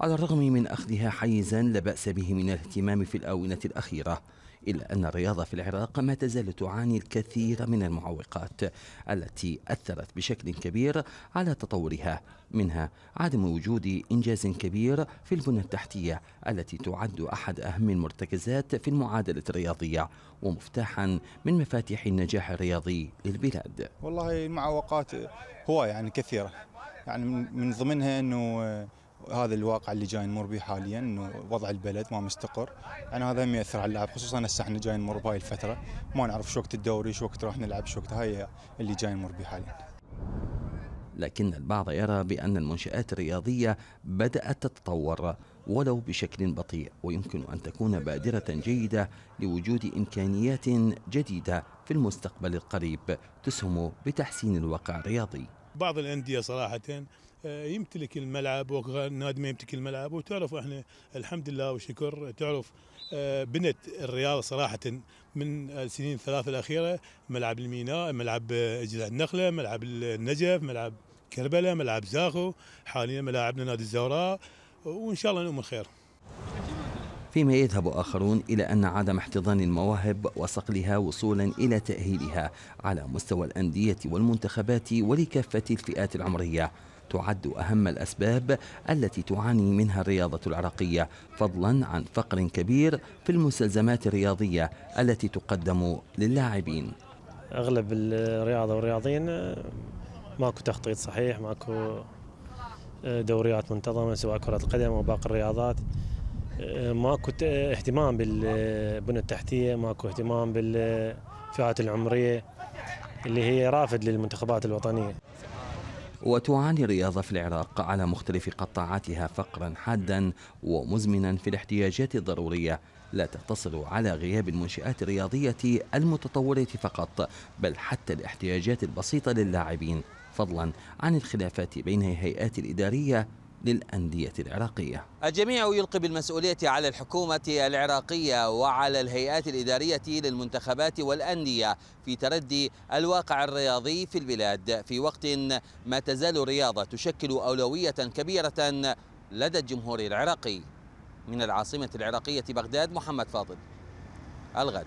على الرغم من أخذها حيزا لا بأس به من الاهتمام في الآونة الأخيرة إلا أن الرياضة في العراق ما تزال تعاني الكثير من المعوقات التي أثرت بشكل كبير على تطورها. منها عدم وجود إنجاز كبير في البنى التحتية التي تعد أحد أهم المرتكزات في المعادلة الرياضية ومفتاحا من مفاتيح النجاح الرياضي للبلاد. والله المعوقات هو يعني كثيرة. يعني من ضمنها أنه هذا الواقع اللي جاي نمر به حاليا إنه وضع البلد ما مستقر. يعني هذا هم يأثر على اللاعب خصوصا هسه إحنا جاي نمر بهاي الفترة. ما نعرف شو وقت الدوري شو وقت راح نلعب شو وقت هاي اللي جاي نمر به حاليا. لكن البعض يرى بأن المنشآت الرياضية بدأت تتطور ولو بشكل بطيء ويمكن أن تكون بادرة جيدة لوجود إمكانيات جديدة في المستقبل القريب تسهم بتحسين الواقع الرياضي. بعض الأندية صراحة آه، يمتلك الملعب والنادي ما يمتلك الملعب. وتعرف إحنا الحمد لله والشكر تعرف آه، بنت الرياضه صراحة من السنين الثلاثة الأخيرة ملعب الميناء ملعب اجزاء النخلة ملعب النجف ملعب كربلاء ملعب زاخو حاليا ملاعبنا نادي الزوراء وإن شاء الله الأمور خير. فيما يذهب آخرون إلى أن عدم احتضان المواهب وصقلها وصولا إلى تأهيلها على مستوى الأندية والمنتخبات ولكافة الفئات العمرية. تعد أهم الأسباب التي تعاني منها الرياضة العراقية فضلا عن فقر كبير في المستلزمات الرياضية التي تقدم للاعبين. أغلب الرياضة والرياضيين ماكو تخطيط صحيح ماكو دوريات منتظمة سواء كرة القدم أو باقي الرياضات. ماكو اهتمام بالبنى التحتية ماكو اهتمام بالفئات العمرية اللي هي رافد للمنتخبات الوطنية. وتعاني الرياضة في العراق على مختلف قطاعاتها فقرا حادا ومزمنا في الاحتياجات الضرورية. لا تقتصر على غياب المنشآت الرياضية المتطورة فقط بل حتى الاحتياجات البسيطة للاعبين فضلا عن الخلافات بين الهيئات الإدارية للأندية العراقية. الجميع يلقي بالمسؤولية على الحكومة العراقية وعلى الهيئات الإدارية للمنتخبات والأندية في تردي الواقع الرياضي في البلاد. في وقت ما تزال الرياضة تشكل أولوية كبيرة لدى الجمهور العراقي. من العاصمة العراقية بغداد محمد فاضل. الغد.